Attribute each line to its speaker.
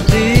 Speaker 1: de